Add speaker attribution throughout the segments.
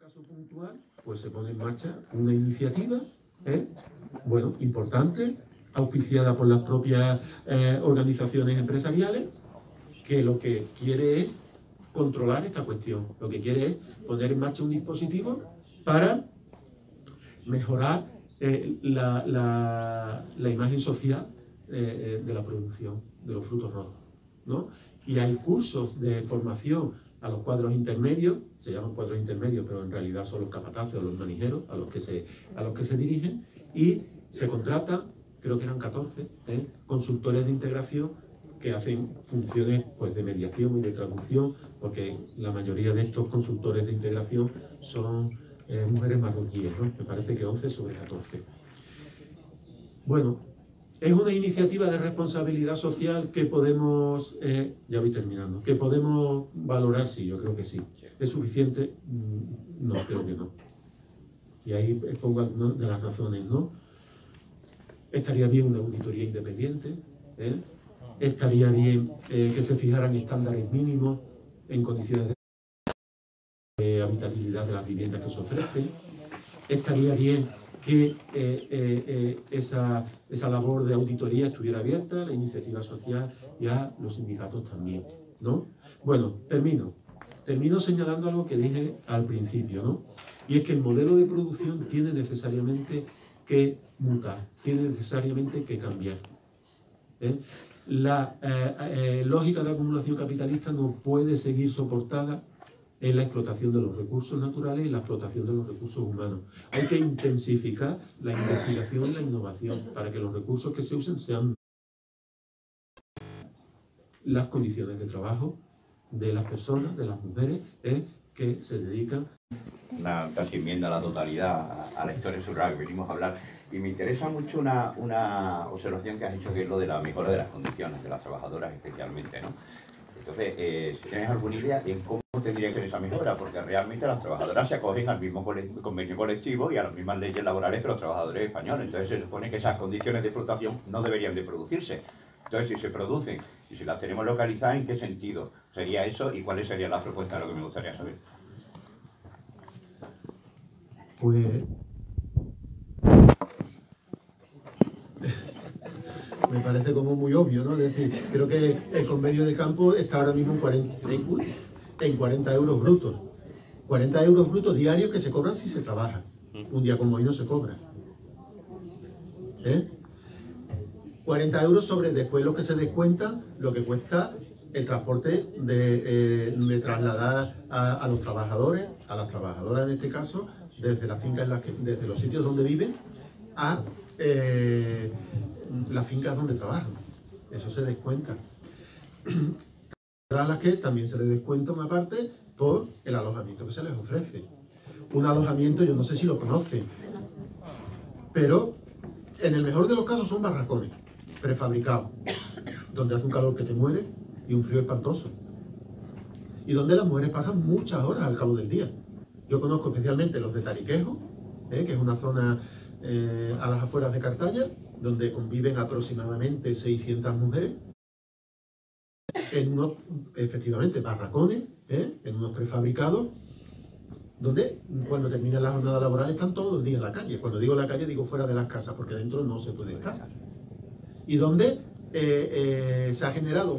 Speaker 1: caso puntual, pues se pone en marcha una iniciativa, ¿eh? bueno, importante, auspiciada por las propias eh, organizaciones empresariales, que lo que quiere es controlar esta cuestión. Lo que quiere es poner en marcha un dispositivo para mejorar eh, la, la, imagen social de la producción de los frutos rojos. ¿no? Y hay cursos de formación a los cuadros intermedios, se llaman cuadros intermedios, pero en realidad son los capataces o los manijeros a los que se, a los que se dirigen, y se contratan, creo que eran 14, ¿eh? consultores de integración que hacen funciones pues, de mediación y de traducción, porque la mayoría de estos consultores de integración son eh, mujeres marroquíes, ¿no? me parece que 11 sobre 14. Bueno, es una iniciativa de responsabilidad social que podemos, eh, ya voy terminando, que podemos valorar, sí, yo creo que sí. ¿Es suficiente? Mm, no, creo que no. Y ahí pongo algunas de las razones, ¿no? Estaría bien una auditoría independiente, ¿eh? estaría bien eh, que se fijaran estándares mínimos en condiciones de habitabilidad de las viviendas que se ofrecen, estaría bien que eh, eh, eh, esa, esa, labor de auditoría estuviera abierta, la iniciativa social y a los sindicatos también, ¿no? Bueno, termino. Termino señalando algo que dije al principio, ¿no? Y es que el modelo de producción tiene necesariamente que mutar, tiene necesariamente que cambiar. La lógica de acumulación capitalista no puede seguir soportada en la explotación de los recursos naturales y la explotación de los recursos humanos. Hay que intensificar la investigación y la innovación para que los recursos que se usen sean las condiciones de trabajo de las personas, de las mujeres, eh, que se dedican.
Speaker 2: Una casi enmienda a la totalidad a la historia social que venimos a hablar. Y me interesa mucho una, una observación que has hecho, que es lo de la mejora de las condiciones de las trabajadoras especialmente. ¿no? Entonces, eh, si tienes alguna idea en cómo tendría que ser esa mejora, porque realmente las trabajadoras se acogen al mismo convenio colectivo y a las mismas leyes laborales que los trabajadores españoles. Entonces se supone que esas condiciones de explotación no deberían de producirse. Entonces, si se producen y si las tenemos localizadas, ¿en qué sentido sería eso y cuáles serían las propuestas? Lo que me gustaría saber.
Speaker 1: Pues me parece como muy obvio, ¿no? Es decir, creo que el convenio de campo está ahora mismo en 40, en 40 euros brutos. 40 euros brutos diarios que se cobran si se trabaja. Un día como hoy no se cobra. 40 ¿Eh? euros sobre después lo que se descuenta, lo que cuesta el transporte de, eh, trasladar a, los trabajadores, a las trabajadoras en este caso, desde las fincas, desde los sitios donde viven, a eh, las fincas donde trabajan. Eso se descuenta. A las que también se les descuenta una parte por el alojamiento que se les ofrece. Un alojamiento, yo no sé si lo conocen, pero en el mejor de los casos son barracones prefabricados, donde hace un calor que te muere y un frío espantoso. Y donde las mujeres pasan muchas horas al cabo del día. Yo conozco especialmente los de Tariquejo, eh, que es una zona eh, a las afueras de Cartaya, donde conviven aproximadamente 600 mujeres, en unos, efectivamente, barracones, ¿eh? en unos prefabricados, donde cuando termina la jornada laboral están todo el día en la calle. Cuando digo la calle, digo fuera de las casas, porque dentro no se puede estar. Y donde eh, se ha generado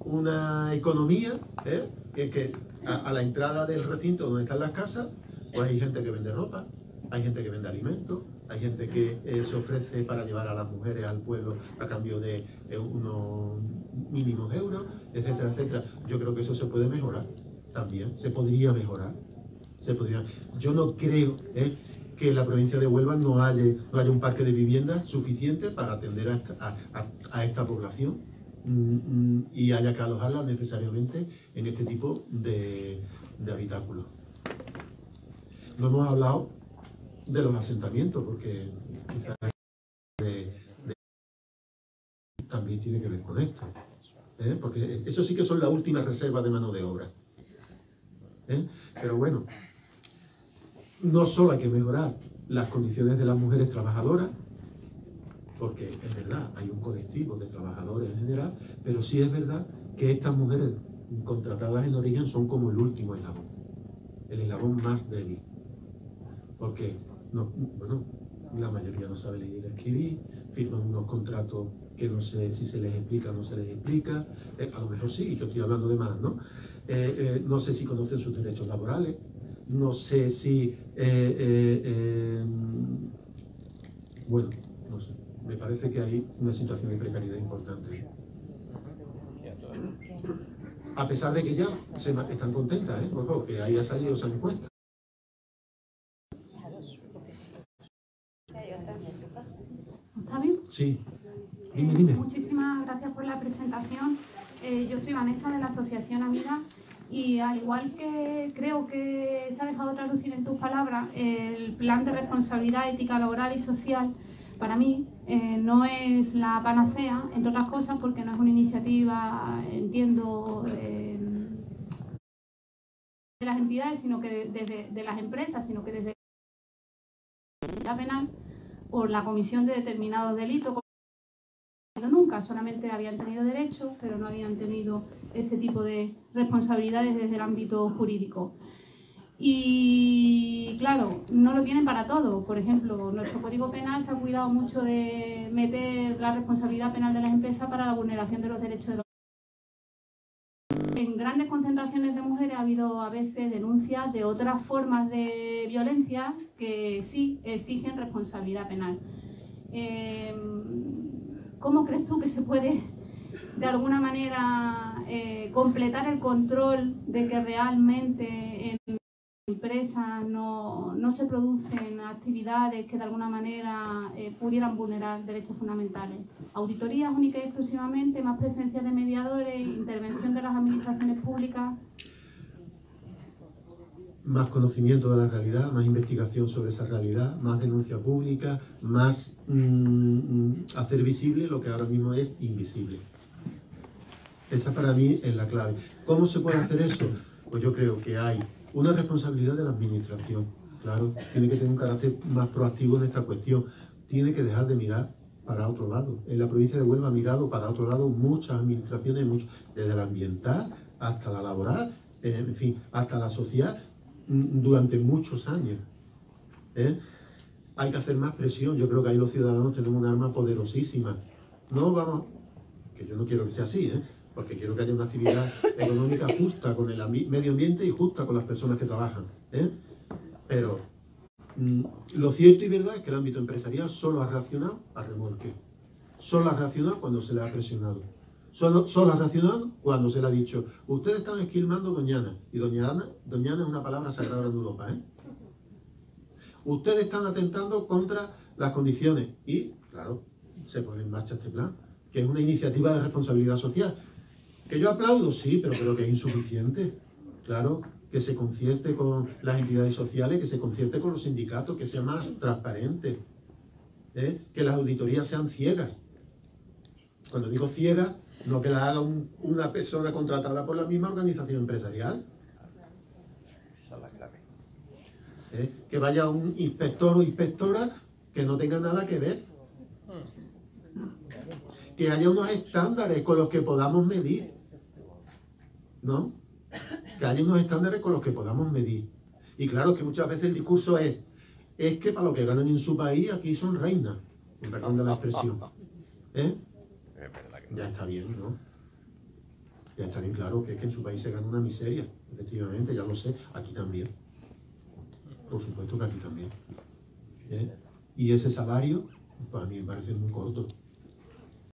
Speaker 1: una economía, es que a, a la entrada del recinto donde están las casas, pues hay gente que vende ropa, hay gente que vende alimentos, hay gente que eh, se ofrece para llevar a las mujeres al pueblo a cambio de eh, unos mínimos euros, etcétera, etcétera. Yo creo que eso se puede mejorar también, se podría mejorar. Se podría. Yo no creo eh, que la provincia de Huelva no haya, no haya un parque de viviendas suficiente para atender a esta, población mm, mm, y haya que alojarla necesariamente en este tipo de habitáculos. No hemos hablado de los asentamientos, porque quizás también tiene que ver con esto. ¿eh? Porque eso sí que son las últimas reservas de mano de obra. ¿eh? Pero bueno, no solo hay que mejorar las condiciones de las mujeres trabajadoras, porque es verdad, hay un colectivo de trabajadores en general, pero sí es verdad que estas mujeres contratadas en origen son como el último eslabón. el eslabón más débil. Porque, no, bueno, la mayoría no sabe leer y escribir, firman unos contratos que no sé si se les explica o no se les explica, eh, a lo mejor sí, yo estoy hablando de más, ¿no? Eh, eh, no sé si conocen sus derechos laborales, no sé si... bueno, no sé, me parece que hay una situación de precariedad importante. A pesar de que ya se, están contentas, ¿eh? que haya salido esa encuesta.
Speaker 3: ¿Está bien?
Speaker 1: Sí.
Speaker 3: Muchísimas gracias por la presentación. Eh, yo soy Vanessa de la Asociación Amiga y al igual que creo que se ha dejado traducir en tus palabras, el plan de responsabilidad ética laboral y social para mí eh, no es la panacea, entre otras cosas porque no es una iniciativa, entiendo, eh, de las entidades, sino que desde de, las empresas, sino que desde la penal por la comisión de determinados delitos nunca, solamente habían tenido derechos, pero no habían tenido ese tipo de responsabilidades desde el ámbito jurídico. Y claro, no lo tienen para todo. Por ejemplo, nuestro Código Penal se ha cuidado mucho de meter la responsabilidad penal de las empresas para la vulneración de los derechos de los en grandes concentraciones de mujeres ha habido a veces denuncias de otras formas de violencia que sí exigen responsabilidad penal. Eh, ¿Cómo crees tú que se puede de alguna manera eh, completar el control de que realmente en empresas no, no se producen actividades que de alguna manera eh, pudieran vulnerar derechos fundamentales? Auditorías únicas y exclusivamente, más presencia de mediadores, intervención de las administraciones públicas
Speaker 1: más conocimiento de la realidad, más investigación sobre esa realidad, más denuncia pública, más mm, hacer visible lo que ahora mismo es invisible. Esa para mí es la clave. ¿Cómo se puede hacer eso? Pues yo creo que hay una responsabilidad de la administración, claro, tiene que tener un carácter más proactivo en esta cuestión, tiene que dejar de mirar para otro lado. En la provincia de Huelva ha mirado para otro lado muchas administraciones, desde la ambiental hasta la laboral, en fin, hasta la social, durante muchos años. ¿eh? Hay que hacer más presión. Yo creo que ahí los ciudadanos tenemos un arma poderosísima. No vamos, que yo no quiero que sea así, ¿eh? porque quiero que haya una actividad económica justa con el medio ambiente y justa con las personas que trabajan. ¿eh? Pero mm, lo cierto y verdad es que el ámbito empresarial solo ha reaccionado a remolque. Solo ha reaccionado cuando se le ha presionado. Solo, solo ha cuando se le ha dicho, ustedes están esquilmando Doñana. Y Doñana, Doñana es una palabra sagrada en Europa. ¿eh? Ustedes están atentando contra las condiciones. Y, claro, se pone en marcha este plan, que es una iniciativa de responsabilidad social. Que yo aplaudo, sí, pero creo que es insuficiente. Claro, que se concierte con las entidades sociales, que se concierte con los sindicatos, que sea más transparente, ¿eh? que las auditorías sean ciegas. Cuando digo ciegas, no que la haga una persona contratada por la misma organización empresarial. ¿Eh? Que vaya un inspector o inspectora que no tenga nada que ver. Que haya unos estándares con los que podamos medir. ¿No? Que haya unos estándares con los que podamos medir. Y claro que muchas veces el discurso es, es que para lo que ganan en su país aquí son reinas. Perdón de la expresión. ¿Eh? Ya está bien, ¿no? Ya está bien claro que es que en su país se gana una miseria, efectivamente, ya lo sé, aquí también. Por supuesto que aquí también. ¿Eh? Y ese salario, para mí me parece muy corto.